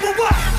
For what?